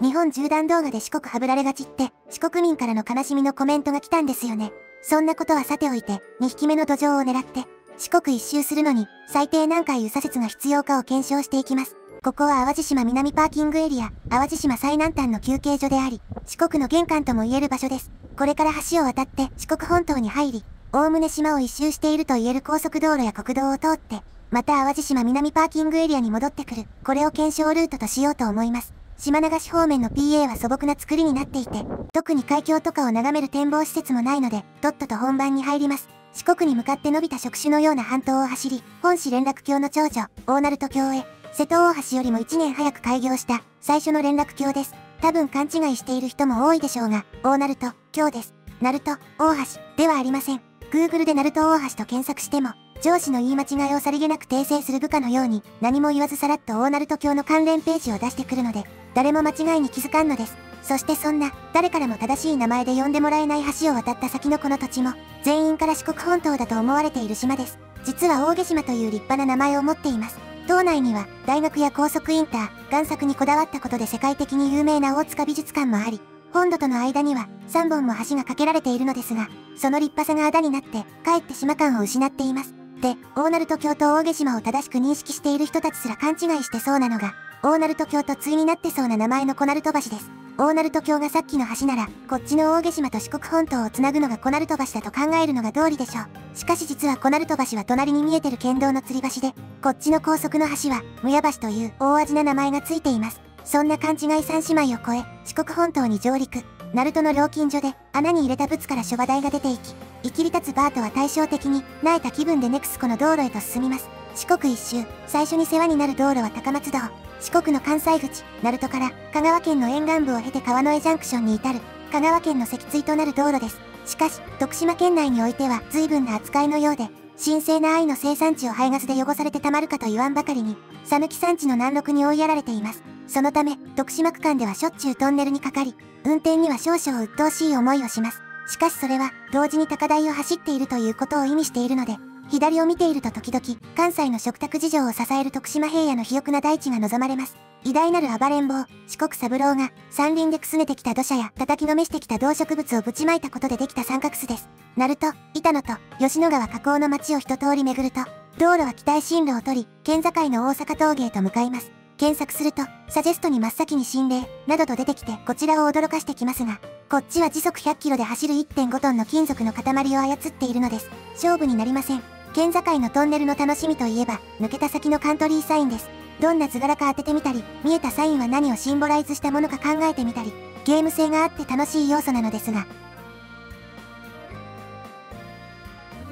日本縦断動画で四国はぶられがちって、四国民からの悲しみのコメントが来たんですよね。そんなことはさておいて、2匹目の土壌を狙って、四国一周するのに、最低何回右左折が必要かを検証していきます。ここは淡路島南パーキングエリア、淡路島最南端の休憩所であり、四国の玄関とも言える場所です。これから橋を渡って四国本島に入り、おおむね島を一周していると言える高速道路や国道を通って、また淡路島南パーキングエリアに戻ってくる、これを検証ルートとしようと思います。島流し方面の PA は素朴な作りになっていて、特に海峡とかを眺める展望施設もないので、とっとと本番に入ります。四国に向かって伸びた触手のような半島を走り、本市連絡橋の長女、大鳴門橋へ、瀬戸大橋よりも1年早く開業した最初の連絡橋です。多分勘違いしている人も多いでしょうが、大鳴門、橋です。鳴門、大橋、ではありません。Google で鳴門大橋と検索しても、上司の言い間違いをさりげなく訂正する部下のように、何も言わずさらっと大鳴門橋の関連ページを出してくるので、誰も間違いに気づかんのです。そしてそんな、誰からも正しい名前で呼んでもらえない橋を渡った先のこの土地も、全員から四国本島だと思われている島です。実は大毛島という立派な名前を持っています。島内には大学や高速インター、贋作にこだわったことで世界的に有名な大塚美術館もあり、本土との間には3本も橋が架けられているのですが、その立派さがあだになって、かえって島感を失っています。で、大鳴門橋と大毛島を正しく認識している人たちすら勘違いしてそうなのが、大鳴門橋と対になってそうな名前の小鳴門橋です。大鳴門橋がさっきの橋なら、こっちの大毛島と四国本島をつなぐのが小鳴門橋だと考えるのが道理でしょう。しかし実は小鳴門橋は隣に見えてる県道の吊り橋で、こっちの高速の橋は、むや橋という大味な名前がついています。そんな勘違い三姉妹を越え、四国本島に上陸。鳴門の料金所で、穴に入れた物から諸話台が出ていき、生きり立つバートは対照的に、慣えた気分でネクスコの道路へと進みます。四国一周、最初に世話になる道路は高松道。四国の関西口、鳴門から香川県の沿岸部を経て川の江ジャンクションに至る、香川県の脊椎となる道路です。しかし、徳島県内においては随分な扱いのようで、神聖な愛の生産地を排ガスで汚されてたまるかと言わんばかりに、讃岐山地の南麓に追いやられています。そのため、徳島区間ではしょっちゅうトンネルにかかり、運転には少々鬱陶しい思いをします。しかしそれは、同時に高台を走っているということを意味しているので、左を見ていると時々、関西の食卓事情を支える徳島平野の肥沃な大地が望まれます。偉大なる暴れん坊、四国三郎が、山林でくすねてきた土砂や叩きのめしてきた動植物をぶちまいたことでできた三角巣です。鳴門、板野と、吉野川河口の町を一通り巡ると、道路は北へ進路を取り、県境の大阪峠へと向かいます。検索すると、サジェストに真っ先に心霊、などと出てきてこちらを驚かしてきますが、こっちは時速100キロで走る1.5トンの金属の塊を操っているのです。勝負になりません。県境のトンネルの楽しみといえば、抜けた先のカントリーサインです。どんな図柄か当ててみたり、見えたサインは何をシンボライズしたものか考えてみたり、ゲーム性があって楽しい要素なのですが、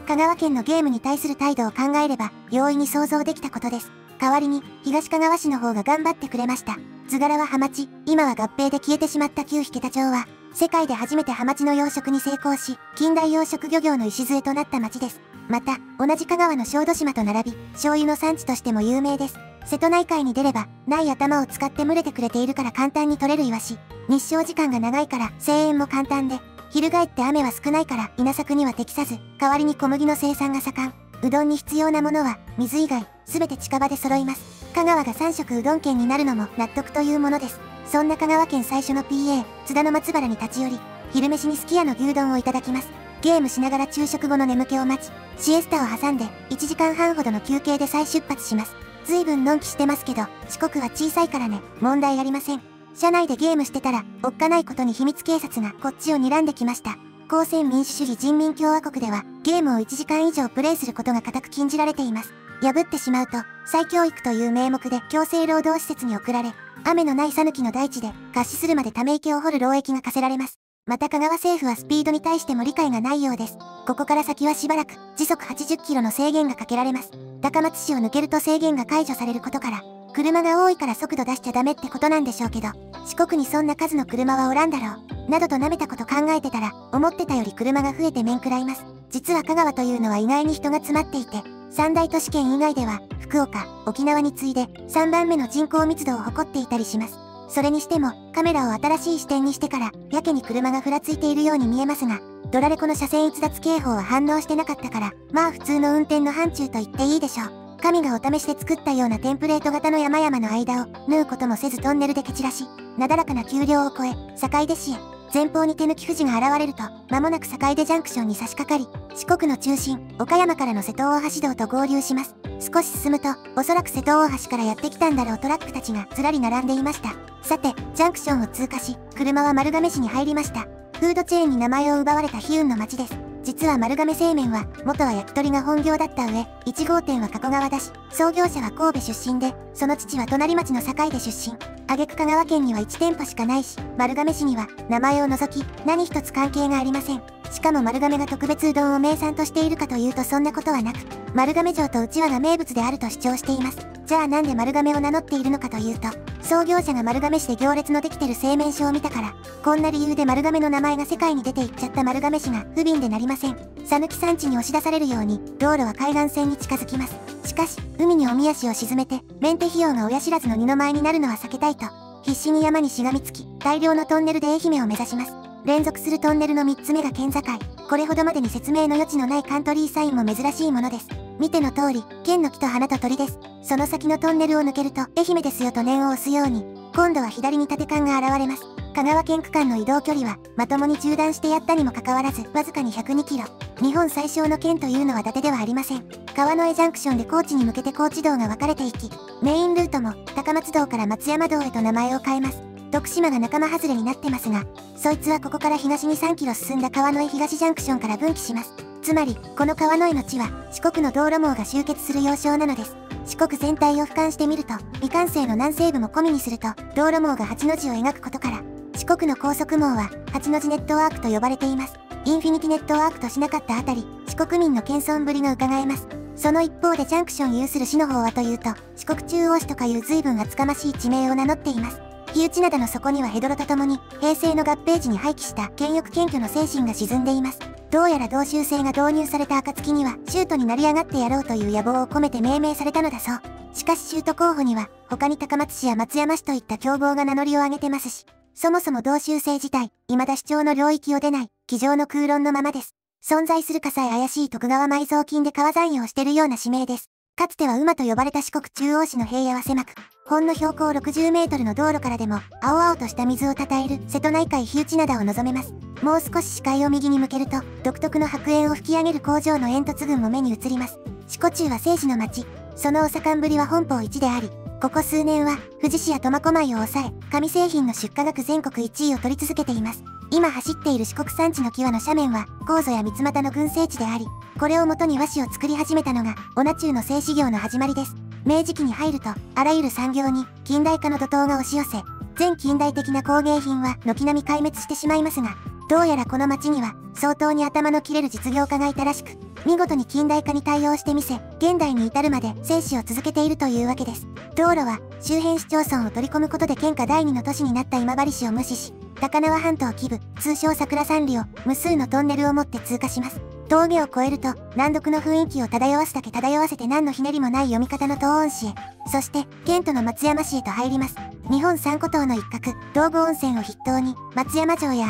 香川県のゲームに対する態度を考えれば、容易に想像できたことです。代わりに、東香川市の方が頑張ってくれました。図柄はハマチ、今は合併で消えてしまった旧引田町は、世界で初めてハマチの養殖に成功し、近代養殖漁業の礎となった町です。また、同じ香川の小豆島と並び、醤油の産地としても有名です。瀬戸内海に出れば、ない頭を使って群れてくれているから簡単に取れるイワシ。日照時間が長いから声援も簡単で、翻って雨は少ないから稲作には適さず、代わりに小麦の生産が盛ん。うどんに必要なものは、水以外、すべて近場で揃います。香川が3食うどん県になるのも納得というものです。そんな香川県最初の PA、津田の松原に立ち寄り、昼飯にすき家の牛丼をいただきます。ゲームしながら昼食後の眠気を待ち、シエスタを挟んで1時間半ほどの休憩で再出発します。ずいぶんのんきしてますけど、四国は小さいからね、問題ありません。車内でゲームしてたら、おっかないことに秘密警察がこっちを睨んできました。公選民主主義人民共和国では、ゲームを1時間以上プレイすることが固く禁じられています。破ってしまうと、再教育という名目で強制労働施設に送られ、雨のない讃岐の大地で、合死するまでため池を掘る労役が課せられます。また香川政府はスピードに対しても理解がないようです。ここから先はしばらく時速80キロの制限がかけられます。高松市を抜けると制限が解除されることから、車が多いから速度出しちゃダメってことなんでしょうけど、四国にそんな数の車はおらんだろう。などと舐めたこと考えてたら、思ってたより車が増えて面食らいます。実は香川というのは意外に人が詰まっていて、三大都市圏以外では、福岡、沖縄に次いで3番目の人口密度を誇っていたりします。それにしても、カメラを新しい視点にしてから、やけに車がふらついているように見えますが、ドラレコの車線逸脱警報は反応してなかったから、まあ普通の運転の範疇と言っていいでしょう。神がお試しで作ったようなテンプレート型の山々の間を縫うこともせずトンネルで蹴散らし、なだらかな丘陵を越え、坂出市へ。前方に手抜き富士が現れると、間もなく坂出ジャンクションに差し掛かり、四国の中心、岡山からの瀬戸大橋道と合流します。少し進むと、おそらく瀬戸大橋からやってきたんだろうトラックたちがずらり並んでいました。さて、ジャンクションを通過し、車は丸亀市に入りました。フードチェーンに名前を奪われた悲運の街です。実は丸亀製麺は、元は焼き鳥が本業だった上、1号店は加古川だし、創業者は神戸出身で、その父は隣町の堺で出身。挙句香川県には1店舗しかないし、丸亀市には、名前を除き、何一つ関係がありません。しかも丸亀が特別うどんを名産としているかというとそんなことはなく、丸亀城とうちわが名物であると主張しています。じゃあなんで丸亀を名乗っているのかというと、創業者が丸亀市で行列のできてる製麺所を見たから、こんな理由で丸亀の名前が世界に出ていっちゃった丸亀市が不憫でなりません。讃岐山地に押し出されるように、道路は海岸線に近づきます。しかし、海におみ足を沈めて、メンテ費用が親知らずの二の前になるのは避けたいと、必死に山にしがみつき、大量のトンネルで愛媛を目指します。連続するトンネルの3つ目が県境。これほどまでに説明の余地のないカントリーサインも珍しいものです。見ての通り、剣の木と花と鳥です。その先のトンネルを抜けると、愛媛ですよと念を押すように、今度は左に縦管が現れます。香川県区間の移動距離は、まともに中断してやったにもかかわらず、わずかに102キロ。日本最小の県というのは伊達ではありません。川の江ジャンクションで高知に向けて高知道が分かれていき、メインルートも、高松道から松山道へと名前を変えます。徳島が仲間外れになってますが、そいつはここから東に3キロ進んだ川の江東ジャンクションから分岐します。つまり、この川の江の地は、四国の道路網が集結する要衝なのです。四国全体を俯瞰してみると、未完成の南西部も込みにすると、道路網が8の字を描くことから、四国の高速網は、8の字ネットワークと呼ばれています。インフィニティネットワークとしなかったあたり、四国民の謙遜ぶりが伺えます。その一方でジャンクション有する市の方はというと、四国中央市とかいう随分厚かましい地名を名乗っています。火打灘の底にはヘドロと共に、平成の合併時に廃棄した権力謙虚の精神が沈んでいます。どうやら同州制が導入された暁には、州都に成り上がってやろうという野望を込めて命名されたのだそう。しかし州都候補には、他に高松市や松山市といった競合が名乗りを上げてますし、そもそも同州制自体、未だ主張の領域を出ない、机上の空論のままです。存在するかさえ怪しい徳川埋蔵金で川残用してるような使命です。かつては馬と呼ばれた四国中央市の平野は狭く、ほんの標高60メートルの道路からでも、青々とした水をたたえる瀬戸内海火打灘を望めます。もう少し視界を右に向けると、独特の白煙を吹き上げる工場の煙突群も目に映ります。四股中は生死の町、そのお盛んぶりは本邦一であり、ここ数年は、富士市や苫小牧を抑え、紙製品の出荷額全国1位を取り続けています。今走っている四国山地の際の斜面は、高祖や三俣の群生地であり、これをもとに和紙を作り始めたのが、オナ中の製紙業の始まりです。明治期に入ると、あらゆる産業に近代化の怒涛が押し寄せ、全近代的な工芸品は軒並み壊滅してしまいますが、どうやらこの町には相当に頭の切れる実業家がいたらしく、見事に近代化に対応してみせ、現代に至るまで生死を続けているというわけです。道路は周辺市町村を取り込むことで県下第二の都市になった今治市を無視し、高輪半島基部、通称桜山里を無数のトンネルを持って通過します。峠を越えると、難読の雰囲気を漂わすだけ漂わせて何のひねりもない読み方の東温市へ、そして、県都の松山市へと入ります。日本三古島の一角、道後温泉を筆頭に、松山城や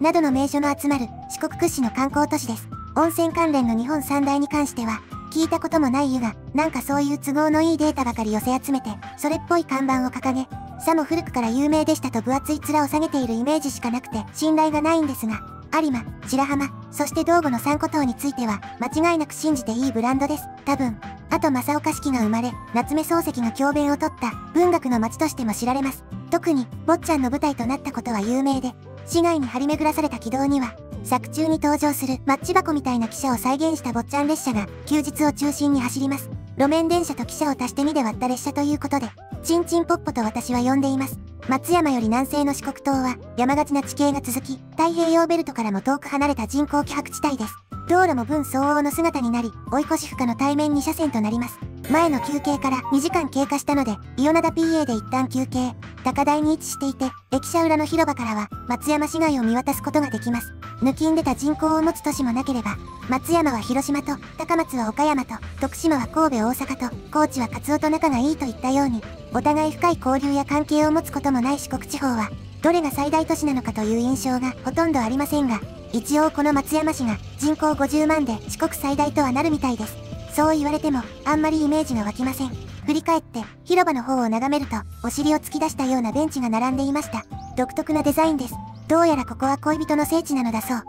などの名所の集まる四国屈指の観光都市です。温泉関連の日本三大に関しては、聞いたこともない湯が、なんかそういう都合のいいデータばかり寄せ集めて、それっぽい看板を掲げ、さも古くから有名でしたと分厚い面を下げているイメージしかなくて信頼がないんですが、有馬、白浜、そして道後の三古島については、間違いなく信じていいブランドです。多分。あと正岡式が生まれ、夏目漱石が教鞭を取った文学の街としても知られます。特に、坊ちゃんの舞台となったことは有名で、市街に張り巡らされた軌道には、作中に登場するマッチ箱みたいな汽車を再現した坊ちゃん列車が休日を中心に走ります。路面電車と汽車を足して2で割った列車ということで、ちんちんぽっぽと私は呼んでいます。松山より南西の四国島は山がちな地形が続き、太平洋ベルトからも遠く離れた人工希薄地帯です。道路も分相応の姿になり、追い越し負荷の対面2車線となります。前の休憩から2時間経過したので、伊予灘 PA で一旦休憩。高台に位置していて、駅舎裏の広場からは松山市街を見渡すことができます。抜きんでた人口を持つ都市もなければ、松山は広島と、高松は岡山と、徳島は神戸大阪と、高知はカツオと仲がいいといったように、お互い深い交流や関係を持つこともない四国地方は、どれが最大都市なのかという印象がほとんどありませんが、一応この松山市が人口50万で四国最大とはなるみたいです。そう言われても、あんまりイメージが湧きません。振り返って、広場の方を眺めると、お尻を突き出したようなベンチが並んでいました。独特なデザインです。どうやらここは恋人の聖地なのだそう。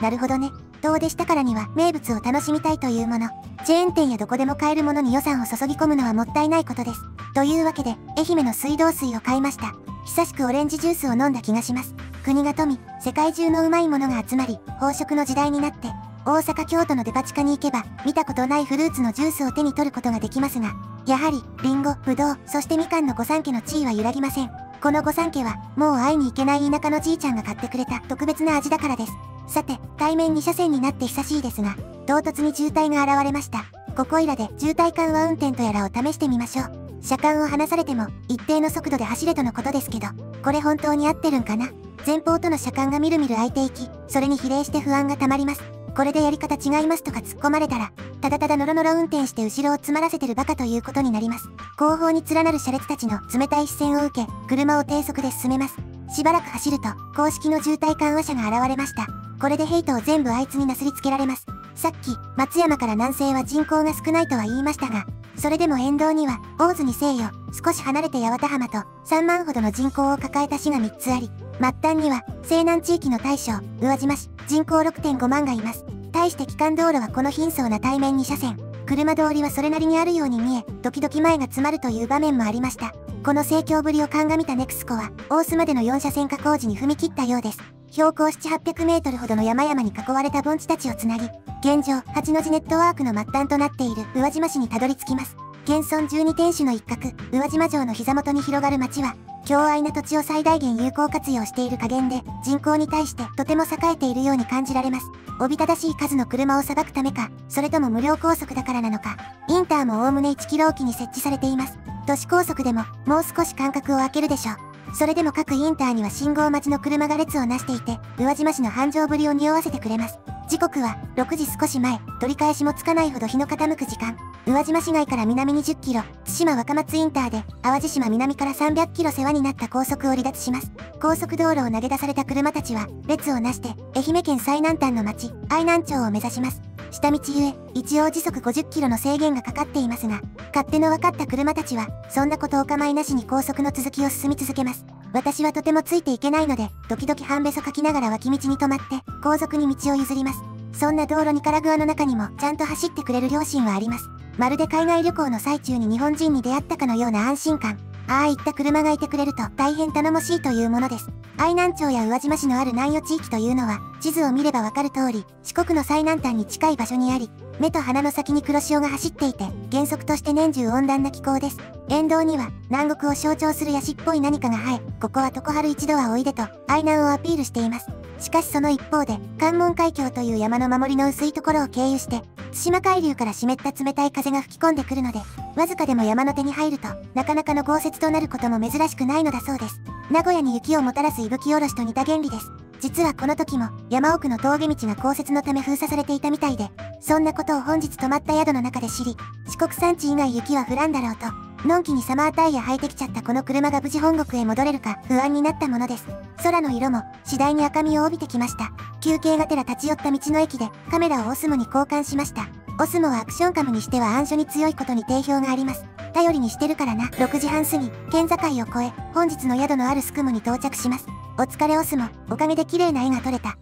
なるほどね。遠出したからには名物を楽しみたいというもの。チェーン店やどこでも買えるものに予算を注ぎ込むのはもったいないことです。というわけで、愛媛の水道水を買いました。久しくオレンジジュースを飲んだ気がします。国が富み、世界中のうまいものが集まり、飽食の時代になって、大阪京都のデパ地下に行けば、見たことないフルーツのジュースを手に取ることができますが、やはり、リンゴ、ブドウ、そしてみかんの御三家の地位は揺らぎません。この御三家は、もう会いに行けない田舎のじいちゃんが買ってくれた特別な味だからです。さて、対面2車線になって久しいですが、唐突に渋滞が現れました。ここいらで渋滞緩和運転とやらを試してみましょう。車間を離されても、一定の速度で走れとのことですけど、これ本当に合ってるんかな？前方との車間がみるみる空いていき、それに比例して不安がたまります。これでやり方違いますとか突っ込まれたら、ただただノロノロ運転して後ろを詰まらせてるバカということになります。後方に連なる車列たちの冷たい視線を受け、車を低速で進めます。しばらく走ると、公式の渋滞緩和車が現れました。これでヘイトを全部あいつになすりつけられます。さっき、松山から南西は人口が少ないとは言いましたが、それでも沿道には、大津に西洋、少し離れて八幡浜と、3万ほどの人口を抱えた市が3つあり、末端には、西南地域の大将、宇和島市、人口6.5万がいます。対して機関道路はこの貧相な対面2車線。車通りはそれなりにあるように見え、時々前が詰まるという場面もありました。この盛況ぶりを鑑みたネクスコは、大須までの4車線化工事に踏み切ったようです。標高7、800メートルほどの山々に囲われた盆地たちをつなぎ、現状、八の字ネットワークの末端となっている宇和島市にたどり着きます。現存12天守の一角、宇和島城の膝元に広がる町は、強愛な土地を最大限有効活用している加減で、人口に対してとても栄えているように感じられます。おびただしい数の車を裁くためか、それとも無料高速だからなのか、インターもおおむね1キロおきに設置されています。都市高速でも、もう少し間隔を空けるでしょう。それでも各インターには信号待ちの車が列をなしていて、宇和島市の繁盛ぶりを匂わせてくれます。時刻は6時少し前、取り返しもつかないほど日の傾く時間。宇和島市街から南に10キロ、対馬若松インターで、淡路島南から300キロ世話になった高速を離脱します。高速道路を投げ出された車たちは、列をなして、愛媛県最南端の町、愛南町を目指します。下道ゆえ、一応時速50キロの制限がかかっていますが、勝手の分かった車たちは、そんなことお構いなしに高速の続きを進み続けます。私はとてもついていけないので、時々半べそかきながら脇道に止まって、後続に道を譲ります。そんな道路にカラグアの中にも、ちゃんと走ってくれる両親はあります。まるで海外旅行の最中に日本人に出会ったかのような安心感。ああいった車がいてくれると大変頼もしいというものです。愛南町や宇和島市のある南予地域というのは、地図を見ればわかる通り、四国の最南端に近い場所にあり、目と鼻の先に黒潮が走っていて、原則として年中温暖な気候です。沿道には、南国を象徴するヤシっぽい何かが生え、ここは常春一度はおいでと、愛南をアピールしています。しかしその一方で、関門海峡という山の守りの薄いところを経由して、対馬海流から湿った冷たい風が吹き込んでくるので、わずかでも山の手に入ると、なかなかの豪雪となることも珍しくないのだそうです。名古屋に雪をもたらす息吹おろしと似た原理です。実はこの時も、山奥の峠道が降雪のため封鎖されていたみたいで、そんなことを本日泊まった宿の中で知り、四国山地以外雪は降らんだろうと、のんきにサマータイヤ履いてきちゃったこの車が無事本国へ戻れるか不安になったものです。空の色も次第に赤みを帯びてきました。休憩がてら立ち寄った道の駅でカメラをオスモに交換しました。オスモはアクションカムにしては暗所に強いことに定評があります。頼りにしてるからな。6時半過ぎ、県境を越え、本日の宿のあるスクムに到着します。お疲れオスモ、おかげで綺麗な絵が撮れた。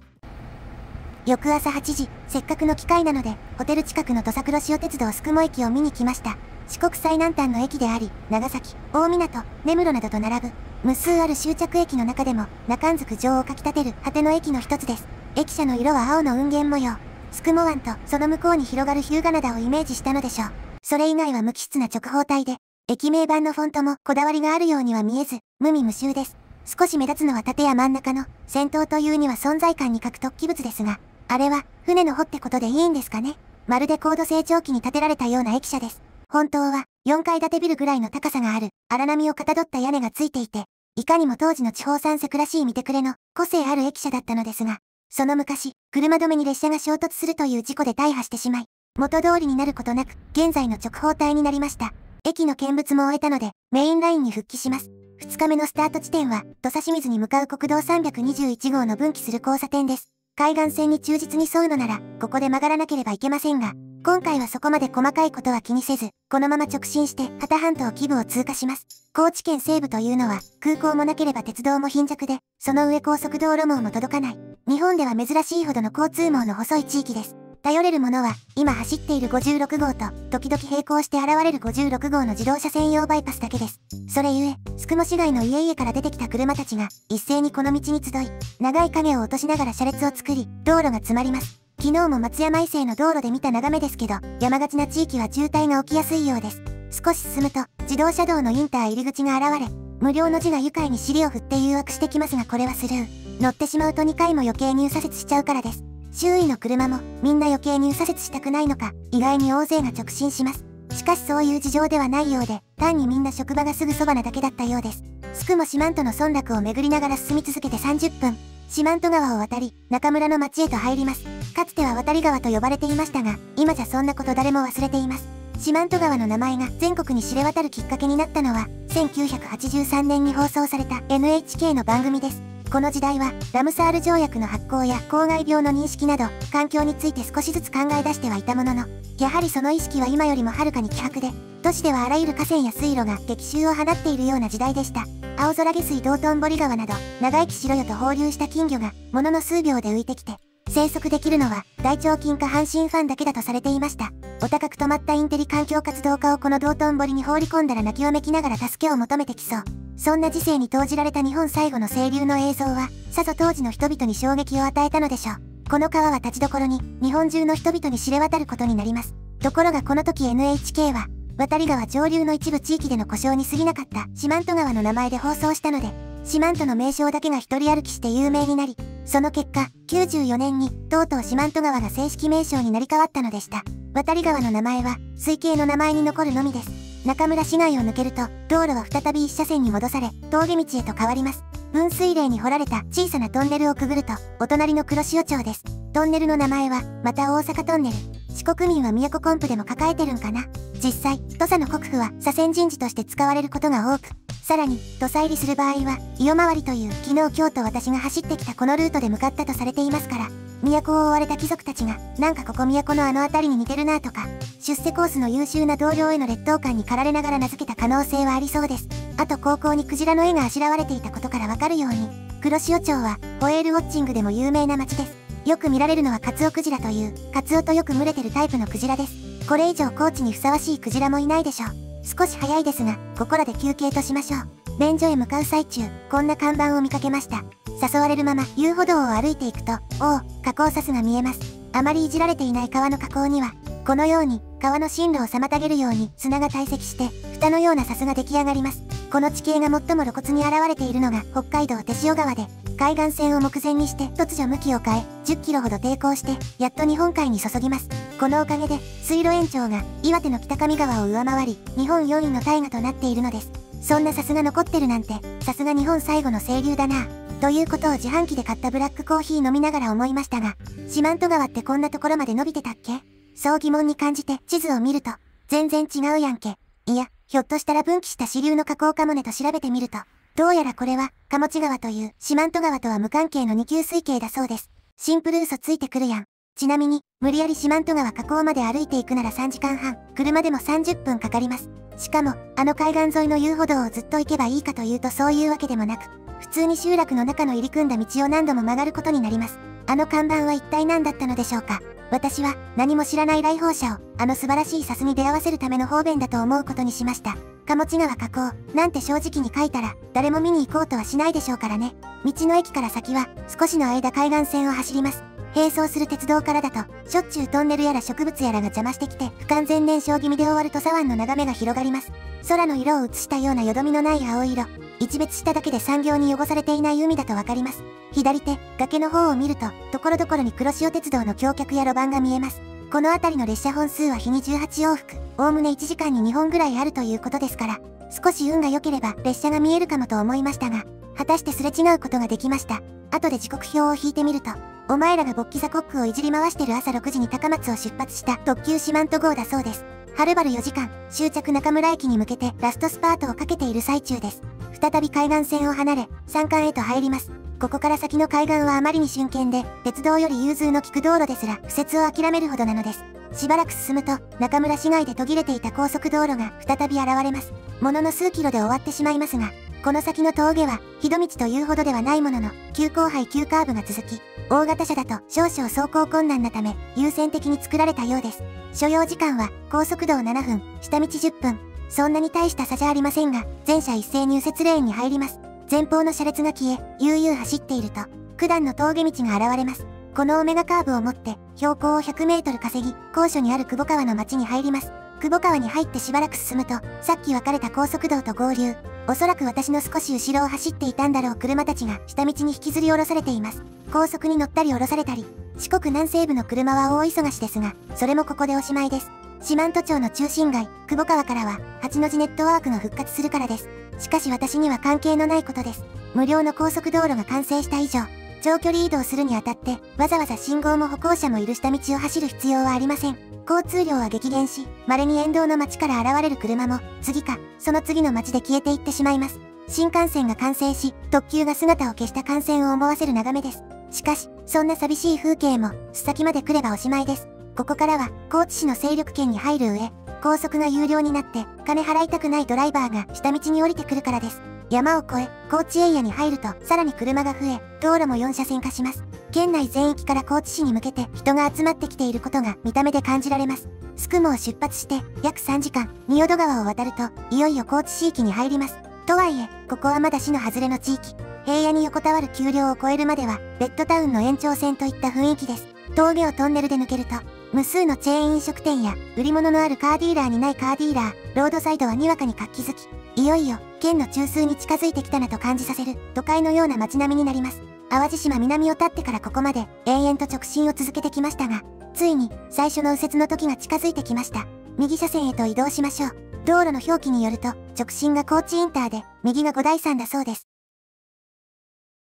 翌朝8時、せっかくの機会なので、ホテル近くの土佐黒潮鉄道スクモ駅を見に来ました。四国最南端の駅であり、長崎、大港、根室などと並ぶ、無数ある終着駅の中でも、中んずく城をかき立てる果ての駅の一つです。駅舎の色は青の雲源模様。スクモ湾とその向こうに広がる日向灘をイメージしたのでしょう。それ以外は無機質な直方体で、駅名板のフォントもこだわりがあるようには見えず、無味無臭です。少し目立つのは縦や真ん中の、先頭というには存在感に欠く突起物ですが、あれは、船の帆ってことでいいんですかねまるで高度成長期に建てられたような駅舎です。本当は4階建てビルぐらいの高さがある荒波をかたどった屋根がついていて、いかにも当時の地方産クらしい見てくれの個性ある駅舎だったのですが、その昔、車止めに列車が衝突するという事故で大破してしまい、元通りになることなく、現在の直方体になりました。駅の見物も終えたので、メインラインに復帰します。2日目のスタート地点は、土佐清水に向かう国道321号の分岐する交差点です。海岸線に忠実に沿うのなら、ここで曲がらなければいけませんが、今回はそこまで細かいことは気にせず、このまま直進して畑半島基部を通過します。高知県西部というのは、空港もなければ鉄道も貧弱で、その上高速道路網も届かない。日本では珍しいほどの交通網の細い地域です。頼れるものは、今走っている56号と、時々並行して現れる56号の自動車専用バイパスだけです。それゆえ、すくも市街の家々から出てきた車たちが、一斉にこの道に集い、長い影を落としながら車列を作り、道路が詰まります。昨日も松山伊勢の道路で見た眺めですけど、山がちな地域は渋滞が起きやすいようです。少し進むと、自動車道のインター入り口が現れ、無料の字が愉快に尻を振って誘惑してきますがこれはスルー。乗ってしまうと2回も余計入左折しちゃうからです。周囲の車もみんな余計に右左折したくないのか、意外に大勢が直進します。しかしそういう事情ではないようで、単にみんな職場がすぐそばなだけだったようです。すくも四万十の村落を巡りながら進み続けて30分、四万十川を渡り、中村の町へと入ります。かつては渡り川と呼ばれていましたが、今じゃそんなこと誰も忘れています。四万十川の名前が全国に知れ渡るきっかけになったのは、1983年に放送された NHK の番組です。この時代はラムサール条約の発効や公害病の認識など環境について少しずつ考え出してはいたもののやはりその意識は今よりもはるかに希薄で都市ではあらゆる河川や水路が激臭を放っているような時代でした。青空下水道頓堀川など長生きしろよと放流した金魚がものの数秒で浮いてきて生息できるのは大腸菌か阪神ファンだけだとされていました。お高く止まったインテリ環境活動家をこの道頓堀に放り込んだら泣きわめきながら助けを求めてきそう。そんな時世に投じられた日本最後の清流の映像は、さぞ当時の人々に衝撃を与えたのでしょう。この川は立ちどころに、日本中の人々に知れ渡ることになります。ところがこの時 NHK は、渡り川上流の一部地域での故障に過ぎなかった四万十川の名前で放送したので、四万十の名称だけが一人歩きして有名になり、その結果、94年に、とうとう四万十川が正式名称になり変わったのでした。渡り川の名前は、水系の名前に残るのみです。中村市街を抜けると、道路は再び一車線に戻され、峠道へと変わります。分水嶺に掘られた小さなトンネルをくぐると、お隣の黒潮町です。トンネルの名前は、また大阪トンネル。四国民は都コンプでも抱えてるんかな実際、土佐の国府は左遷人事として使われることが多く、さらに、土佐入りする場合は、伊予回りという昨日今日と私が走ってきたこのルートで向かったとされていますから、都を追われた貴族たちが、なんかここ都のあの辺りに似てるなとか、出世コースの優秀な同僚への劣等感に駆られながら名付けた可能性はありそうです。あと高校にクジラの絵があしらわれていたことからわかるように、黒潮町は、ホエールウォッチングでも有名な町です。よく見られるのはカツオクジラという、カツオとよく群れてるタイプのクジラです。これ以上高知にふさわしいクジラもいないでしょう。少し早いですが、ここらで休憩としましょう。便所へ向かう最中、こんな看板を見かけました。誘われるまま遊歩道を歩いていくと、おお、河口サスが見えます。あまりいじられていない川の河口には、このように川の進路を妨げるように砂が堆積して、蓋のようなサスが出来上がります。この地形が最も露骨に現れているのが北海道手塩川で、海岸線を目前にして突如向きを変え、10キロほど抵抗して、やっと日本海に注ぎます。このおかげで、水路延長が岩手の北上川を上回り、日本4位の大河となっているのです。そんなさすが残ってるなんて、さすが日本最後の清流だなということを自販機で買ったブラックコーヒー飲みながら思いましたが、四万十川ってこんなところまで伸びてたっけ？そう疑問に感じて地図を見ると、全然違うやんけ。いや、ひょっとしたら分岐した支流の河口かもねと調べてみると、どうやらこれは、鴨地川という四万十川とは無関係の二級水系だそうです。シンプル嘘ついてくるやん。ちなみに、無理やり四万十川河口まで歩いていくなら3時間半、車でも30分かかります。しかも、あの海岸沿いの遊歩道をずっと行けばいいかというとそういうわけでもなく、普通に集落の中の入り組んだ道を何度も曲がることになります。あの看板は一体何だったのでしょうか私は何も知らない来訪者をあの素晴らしいサスに出会わせるための方便だと思うことにしました。鴨地川河口なんて正直に書いたら誰も見に行こうとはしないでしょうからね。道の駅から先は少しの間海岸線を走ります。並走する鉄道からだと、しょっちゅうトンネルやら植物やらが邪魔してきて、不完全燃焼気味で終わる土佐湾の眺めが広がります。空の色を映したようなよどみのない青色。一別しただけで産業に汚されていない海だとわかります。左手、崖の方を見ると、ところどころに黒潮鉄道の橋脚や路盤が見えます。この辺りの列車本数は日に18往復、おおむね1時間に2本ぐらいあるということですから、少し運が良ければ列車が見えるかもと思いましたが、果たしてすれ違うことができました。後で時刻表を引いてみると、お前らが勃起ザコックをいじり回してる朝6時に高松を出発した特急四万十号だそうです。はるばる4時間、終着中村駅に向けてラストスパートをかけている最中です。再び海岸線を離れ、山間へと入ります。ここから先の海岸はあまりに瞬間で、鉄道より融通の利く道路ですら、右折を諦めるほどなのです。しばらく進むと、中村市街で途切れていた高速道路が再び現れます。ものの数キロで終わってしまいますが、この先の峠は、ひど道というほどではないものの、急勾配急カーブが続き、大型車だと少々走行困難なため、優先的に作られたようです。所要時間は、高速道7分、下道10分。そんなに大した差じゃありませんが、全車一斉に右折レーンに入ります。前方の車列が消え、悠々走っていると、九段の峠道が現れます。このオメガカーブを持って、標高を100メートル稼ぎ、高所にある久保川の町に入ります。久保川に入ってしばらく進むと、さっき別れた高速道と合流。おそらく私の少し後ろを走っていたんだろう車たちが下道に引きずり下ろされています。高速に乗ったり下ろされたり、四国南西部の車は大忙しですが、それもここでおしまいです。四万十町の中心街、久保川からは、八の字ネットワークが復活するからです。しかし私には関係のないことです。無料の高速道路が完成した以上、長距離移動するにあたって、わざわざ信号も歩行者もいる下道を走る必要はありません。交通量は激減し、稀に沿道の街から現れる車も、次か、その次の街で消えていってしまいます。新幹線が完成し、特急が姿を消した幹線を思わせる眺めです。しかし、そんな寂しい風景も、須先まで来ればおしまいです。ここからは、高知市の勢力圏に入る上、高速が有料になって、金払いたくないドライバーが下道に降りてくるからです。山を越え、高知エリアに入ると、さらに車が増え、道路も4車線化します。県内全域から高知市に向けて人が集まってきていることが見た目で感じられます。スクモを出発して、約3時間、仁淀川を渡ると、いよいよ高知市域に入ります。とはいえ、ここはまだ市の外れの地域。平野に横たわる丘陵を越えるまでは、ベッドタウンの延長線といった雰囲気です。峠をトンネルで抜けると、無数のチェーン飲食店や売り物のあるカーディーラーにないカーディーラー、ロードサイドはにわかに活気づき、いよいよ県の中枢に近づいてきたなと感じさせる都会のような街並みになります。淡路島南を立ってからここまで延々と直進を続けてきましたが、ついに最初の右折の時が近づいてきました。右車線へと移動しましょう。道路の表記によると、直進が高知インターで、右が五台山だそうです。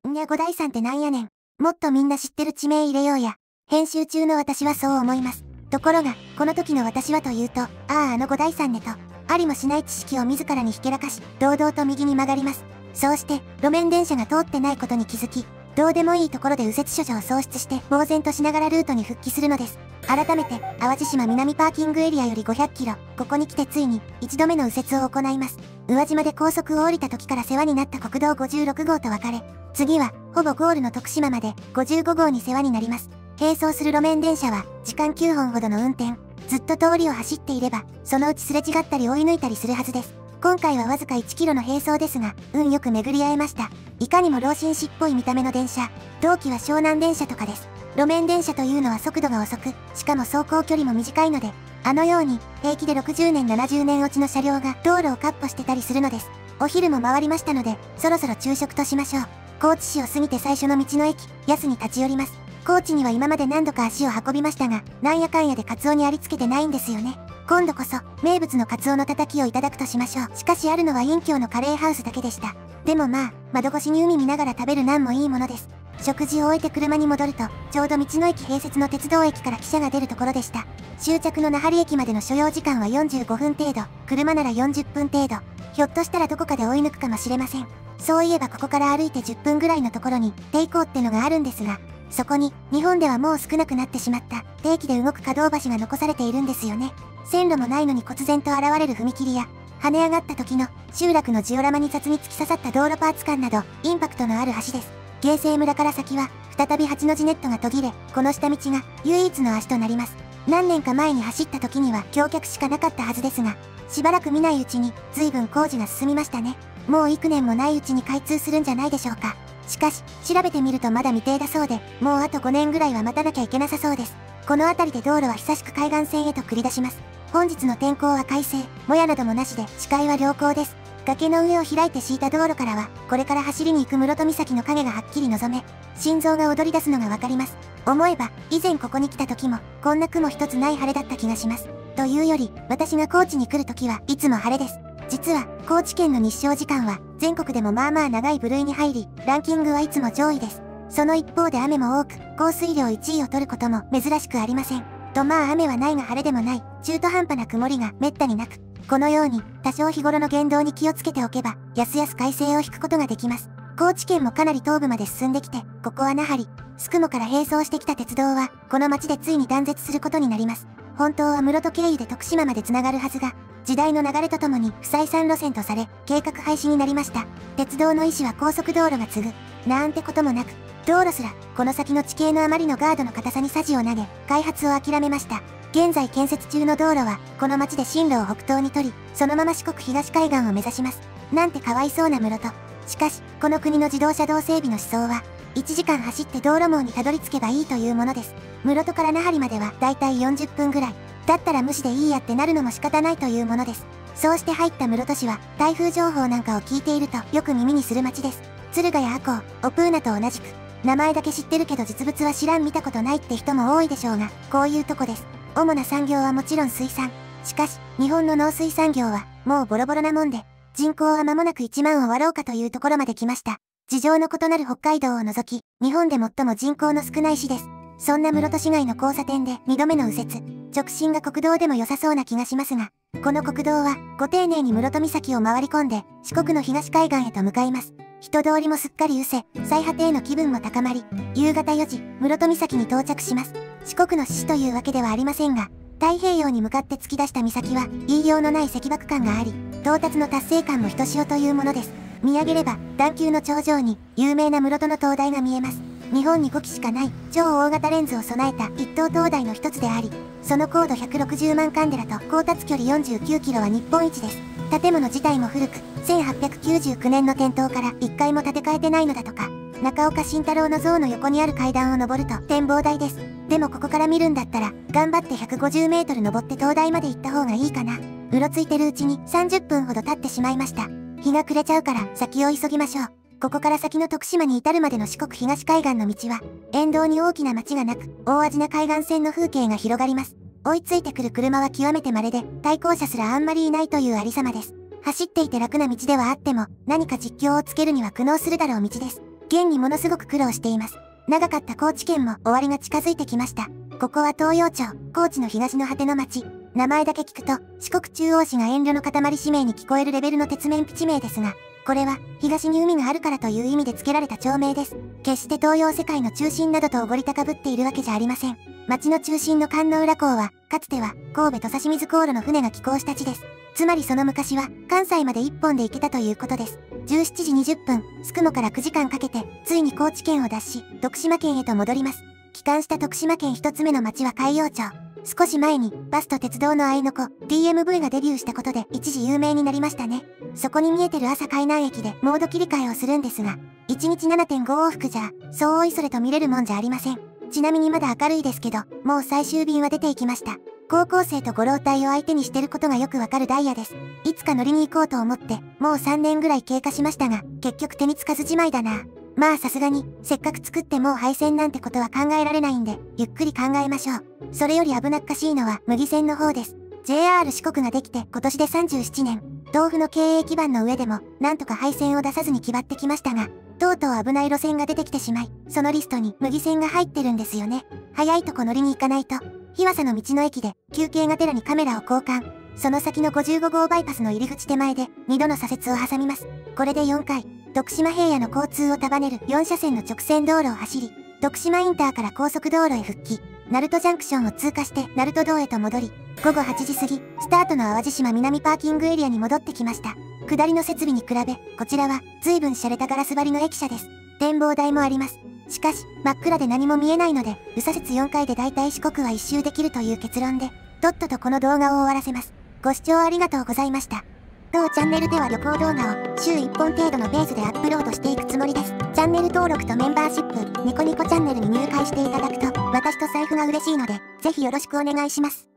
んや五台山ってなんやねん。もっとみんな知ってる地名入れようや。編集中の私はそう思います。ところが、この時の私はというと、あああの五台山ねと、ありもしない知識を自らにひけらかし、堂々と右に曲がります。そうして、路面電車が通ってないことに気づき、どうでもいいところで右折処女を喪失して、呆然としながらルートに復帰するのです。改めて、淡路島南パーキングエリアより500キロ、ここに来てついに、一度目の右折を行います。宇和島で高速を降りた時から世話になった国道56号と別れ、次は、ほぼゴールの徳島まで、55号に世話になります。並走する路面電車は、時間9本ほどの運転。ずっと通りを走っていれば、そのうちすれ違ったり追い抜いたりするはずです。今回はわずか1キロの並走ですが、運よく巡り合えました。いかにも老紳士っぽい見た目の電車。同期は湘南電車とかです。路面電車というのは速度が遅く、しかも走行距離も短いので、あのように、平気で60年70年落ちの車両が道路をカッポしてたりするのです。お昼も回りましたので、そろそろ昼食としましょう。高知市を過ぎて最初の道の駅、安に立ち寄ります。高知には今まで何度か足を運びましたが、なんやかんやでカツオにありつけてないんですよね。今度こそ、名物のカツオのたたきをいただくとしましょう。しかしあるのは隠居のカレーハウスだけでした。でもまあ、窓越しに海見ながら食べるナンもいいものです。食事を終えて車に戻ると、ちょうど道の駅併設の鉄道駅から汽車が出るところでした。終着の那覇駅までの所要時間は45分程度、車なら40分程度。ひょっとしたらどこかで追い抜くかもしれません。そういえばここから歩いて10分ぐらいのところに、テイコーってのがあるんですが、そこに、日本ではもう少なくなってしまった、定期で動く可動橋が残されているんですよね。線路もないのに忽然と現れる踏切や、跳ね上がった時の集落のジオラマに雑に突き刺さった道路パーツ感など、インパクトのある橋です。芸西村から先は、再び八の字ネットが途切れ、この下道が唯一の足となります。何年か前に走った時には橋脚しかなかったはずですが、しばらく見ないうちに随分工事が進みましたね。もう幾年もないうちに開通するんじゃないでしょうか。しかし、調べてみるとまだ未定だそうで、もうあと5年ぐらいは待たなきゃいけなさそうです。この辺りで道路は久しく海岸線へと繰り出します。本日の天候は快晴、もやなどもなしで視界は良好です。崖の上を開いて敷いた道路からは、これから走りに行く室戸岬の影がはっきり望め、心臓が踊り出すのがわかります。思えば、以前ここに来た時も、こんな雲一つない晴れだった気がします。というより、私が高知に来る時はいつも晴れです。実は、高知県の日照時間は、全国でもまあまあ長い部類に入り、ランキングはいつも上位です。その一方で雨も多く、降水量1位を取ることも珍しくありません。とまあ雨はないが晴れでもない、中途半端な曇りが滅多になく、このように、多少日頃の言動に気をつけておけば、やすやす快晴を引くことができます。高知県もかなり東部まで進んできて、ここは那覇里、宿毛から並走してきた鉄道は、この町でついに断絶することになります。本当は室戸経由で徳島まで繋がるはずが、時代の流れとともに不採算路線とされ、計画廃止になりました。鉄道の意思は高速道路が継ぐ、なんてこともなく、道路すら、この先の地形のあまりのガードの硬さに舵を投げ、開発を諦めました。現在建設中の道路は、この町で進路を北東に取り、そのまま四国東海岸を目指します。なんてかわいそうな室戸。しかし、この国の自動車道整備の思想は、1時間走って道路網にたどり着けばいいというものです。室戸から那覇まではだいたい40分ぐらい。だったら無視でいいやってなるのも仕方ないというものです。そうして入った室戸市は、台風情報なんかを聞いているとよく耳にする町です。敦賀や赤穂、オプーナと同じく、名前だけ知ってるけど実物は知らん見たことないって人も多いでしょうが、こういうとこです。主な産業はもちろん水産。しかし、日本の農水産業は、もうボロボロなもんで、人口は間もなく1万を割ろうかというところまで来ました。事情の異なる北海道を除き、日本で最も人口の少ない市です。そんな室戸市街の交差点で2度目の右折。直進が国道でも良さそうな気がしますが、この国道は、ご丁寧に室戸岬を回り込んで、四国の東海岸へと向かいます。人通りもすっかり失せ、最果てへの気分も高まり、夕方4時、室戸岬に到着します。四国の獅子というわけではありませんが、太平洋に向かって突き出した岬は、言いようのない石爆感があり、到達の達成感もひとしおというものです。見上げれば、段丘の頂上に、有名な室戸の灯台が見えます。日本に5機しかない超大型レンズを備えた一等灯台の一つであり、その高度160万カンデラと高達距離49キロは日本一です。建物自体も古く、1899年の点灯から1回も建て替えてないのだとか、中岡慎太郎の像の横にある階段を登ると展望台です。でもここから見るんだったら、頑張って150メートル登って灯台まで行った方がいいかな。うろついてるうちに30分ほど経ってしまいました。日が暮れちゃうから先を急ぎましょう。ここから先の徳島に至るまでの四国東海岸の道は、沿道に大きな町がなく、大味な海岸線の風景が広がります。追いついてくる車は極めて稀で、対向車すらあんまりいないというありさまです。走っていて楽な道ではあっても、何か実況をつけるには苦悩するだろう道です。現にものすごく苦労しています。長かった高知県も終わりが近づいてきました。ここは東洋町、高知の東の果ての町。名前だけ聞くと、四国中央市が遠慮の塊指名に聞こえるレベルの鉄面ピチ名ですが、これは、東に海があるからという意味で付けられた町名です。決して東洋世界の中心などとおごり高ぶっているわけじゃありません。町の中心の観音浦港は、かつては、神戸土佐清水航路の船が寄港した地です。つまりその昔は、関西まで一本で行けたということです。17時20分、スクモから9時間かけて、ついに高知県を脱し、徳島県へと戻ります。帰還した徳島県一つ目の町は海陽町。少し前に、バスと鉄道の合いの子、DMV がデビューしたことで一時有名になりましたね。そこに見えてる朝海南駅でモード切り替えをするんですが、1日7.5往復じゃ、そうおいそれと見れるもんじゃありません。ちなみにまだ明るいですけど、もう最終便は出ていきました。高校生とご老体を相手にしてることがよくわかるダイヤです。いつか乗りに行こうと思って、もう3年ぐらい経過しましたが、結局手につかずじまいだな。まあさすがに、せっかく作ってもう廃線なんてことは考えられないんで、ゆっくり考えましょう。それより危なっかしいのは麦線の方です。JR 四国ができて今年で37年。豆腐の経営基盤の上でも、なんとか廃線を出さずに決まってきましたが、とうとう危ない路線が出てきてしまい、そのリストに麦線が入ってるんですよね。早いとこ乗りに行かないと。日和佐の道の駅で休憩がてらにカメラを交換。その先の55号バイパスの入り口手前で2度の左折を挟みます。これで4回、徳島平野の交通を束ねる4車線の直線道路を走り、徳島インターから高速道路へ復帰、鳴門ジャンクションを通過して鳴門道へと戻り、午後8時過ぎ、スタートの淡路島南パーキングエリアに戻ってきました。下りの設備に比べ、こちらは随分洒落たガラス張りの駅舎です。展望台もあります。しかし、真っ暗で何も見えないので、右左折4回で大体四国は一周できるという結論で、とっととこの動画を終わらせます。ご視聴ありがとうございました。当チャンネルでは旅行動画を週1本程度のペースでアップロードしていくつもりです。チャンネル登録とメンバーシップ、ニコニコチャンネルに入会していただくと、私と財布が嬉しいので、ぜひよろしくお願いします。